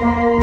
Bye.